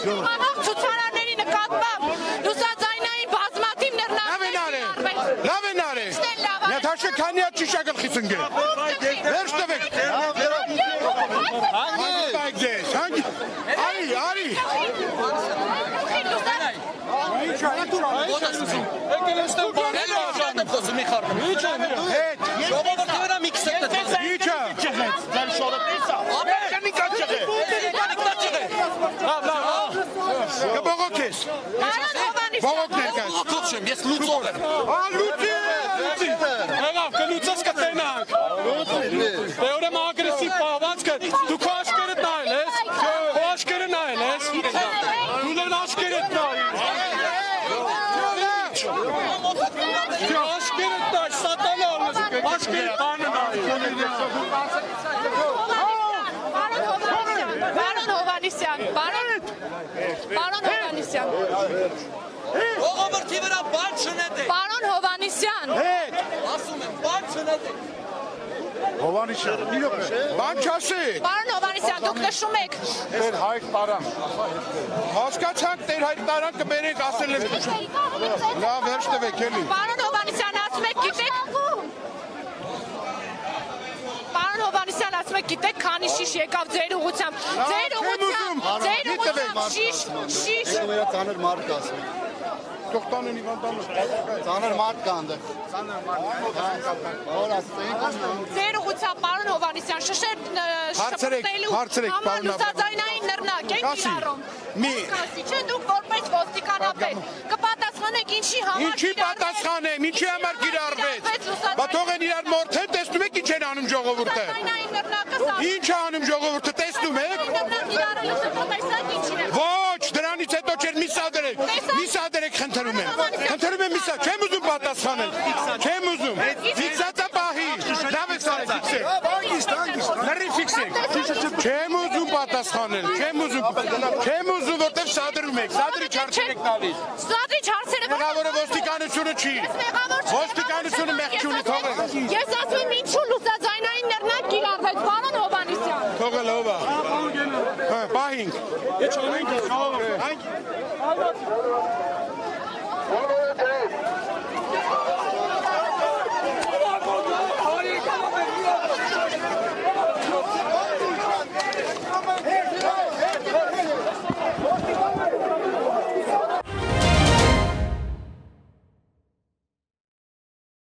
նմանող ցուցարարների նկատմամբ լուսաձայնային բազմաթիվ ներլավերներ լավ են արել Նաթաշա քանյա ճիշտ գլխից ընկել վերջ տվեք հանգի արի արի Ինչ է դու եկել ես տան բանը շատ եմ խոսում մի խառը Ինչ է դու հետ Կբողոքես։ Պարոն Հովանեսյան, Բողոք ներկայ։ Ակող չեմ, ես լուծող եմ։ Ա լուծի, լուծի։ Եղավ, կլուծես կտենանք։ Դե ուրեմն ագրեսիվ պահվածքը դու քո աշկերտ նայել ես։ Քո աշկերը նայել ես։ Դու դեռ աշկերտ նայել։ աշկերտ նայ, սատանա ալես։ Աշկերտ տանը նայել։ Հովանեսյան, պարոն Պարոն Հովանեսյան, Ժողովրդի վրա բան չնետեք։ պարոն Հովանեսյան, Հետ։ Ասում եմ, բան չնետեք։ Հովանիշյան։ Բան չասի։ պարոն Հովանեսյան, դուք նշում եք Տեր Հայկ Տարան։ Հասկացանք Տեր Հայկ Տարան կբերենք ասել եմ։ Լավ, վերջ տվեք էլի։ Պարոն Հովանեսյան, ասում եք, գիտեք Պարոն Հովանեսյան, ասում եք, գիտեք, քանի շիշ եկավ ձեր ուղությամբ։ Ձեր ուղությամբ, ձեր ուղությամբ շիշ, շիշ։ Մերա ծանր մարդ կա ասում։ Թողտանեն Իվան տանը։ Ծանր մարդ կա այնտեղ։ Ծանր մարդ։ Որ ասենք։ Ձեր ուղությամբ պարոն Հովանեսյան, շշեր Հարցրեք, հարցրեք, պարոն լուսածայնային նռնակ եք իրարում։ մի- Կասի, չէ, դուք որպես ոստիկանապետ կպատասխանեք ինչի համար Ինչի պատասխանեմ, ինչի համար կիրառվեց։ Բա թող են իրար եք ինչ են անում ժողովուրդը։ Ինչ է անում ժողովուրդը, տեսնում եք։ Ոչ, դրանից հետո չէր մի սա դրեք։ Մի սա դրեք խնդրում եմ։ Խնդրում եմ մի սա, չեմ ուզում պատասխանել։ Չեմ ուզում։ Ֆիքսացա պահի։ Լավ է սա ֆիքսե։ Հանգիստ, հանգիստ։ Լրի ֆիքսեք։ Չեմ ուզում պատասխանել, չեմ ուզում։ Չեմ ուզում, որտեվ սադրում եք։ Սադրի չարժեք տալիս։ Սադրիչ հարցերը Մեղավորը ոստիկանությունը չի։ Ոստիկանությունը մեղք չունի, It's Geç oynayın. Ne olur. Hangi?